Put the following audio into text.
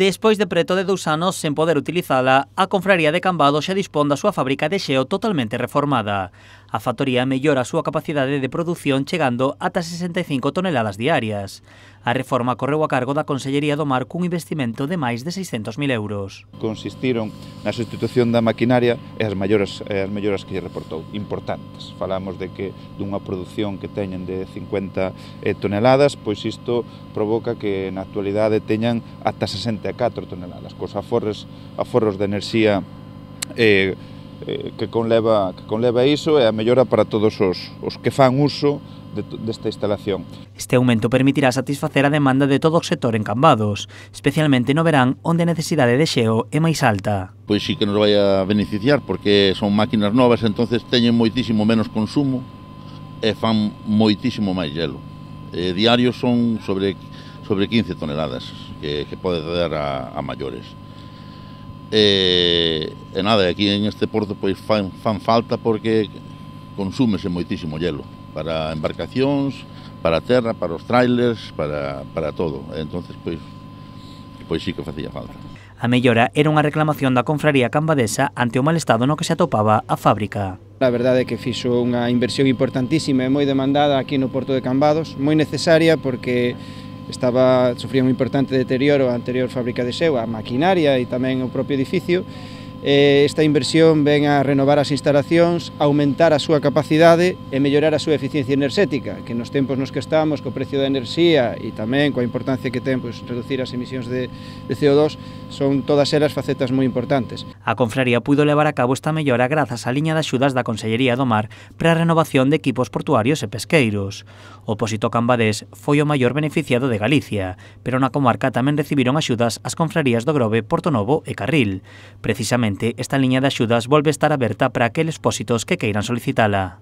Despois de preto de dous anos sen poder utilizala, a confraría de Cambado xa dispón da súa fábrica de xeo totalmente reformada. A factoría mellora a súa capacidade de produción chegando ata 65 toneladas diarias. A reforma correu a cargo da Consellería do Mar cun investimento de máis de 600.000 euros. Consistiron na sustitución da maquinaria e as melloras, as melloras que lle reportou, importantes. Falamos de que dunha produción que teñen de 50 eh, toneladas, pois isto provoca que na actualidade teñan ata 64 toneladas, cos aforros, aforros de enerxía eh, eh, que conleva, que conleva iso e a mellora para todos os, os que fan uso de, desta instalación. Este aumento permitirá satisfacer a demanda de todo o sector en Cambados, especialmente no verán onde a necesidade de xeo é máis alta. Pois sí que nos vai a beneficiar porque son máquinas novas, entonces teñen moitísimo menos consumo e fan moitísimo máis gelo. E diarios son sobre sobre 15 toneladas que, que pode dar a, a maiores. E, e nada, aquí en este porto pois fan, fan falta porque consúmese moitísimo hielo para embarcacións, para a terra, para os trailers, para, para todo. E entonces pois pois sí que facía falta. A mellora era unha reclamación da confraría cambadesa ante o mal estado no que se atopaba a fábrica. A verdade é que fixo unha inversión importantísima e moi demandada aquí no Porto de Cambados, moi necesaria porque estaba sufría un importante deterioro a anterior fábrica de seu, a maquinaria e tamén o propio edificio, Eh, esta inversión ven a renovar as instalacións, aumentar a súa capacidade e mellorar a súa eficiencia enerxética, que nos tempos nos que estamos, co precio da enerxía e tamén coa importancia que ten pois, reducir as emisións de, de CO2, son todas elas facetas moi importantes. A Confraría puido levar a cabo esta mellora grazas á liña de axudas da Consellería do Mar para a renovación de equipos portuarios e pesqueiros. O Pósito Cambadés foi o maior beneficiado de Galicia, pero na comarca tamén recibiron axudas as confrarías do Grove, Porto Novo e Carril. Precisamente Esta liña de axudas volve estar aberta para aqueles pósitos que queiran solicitala.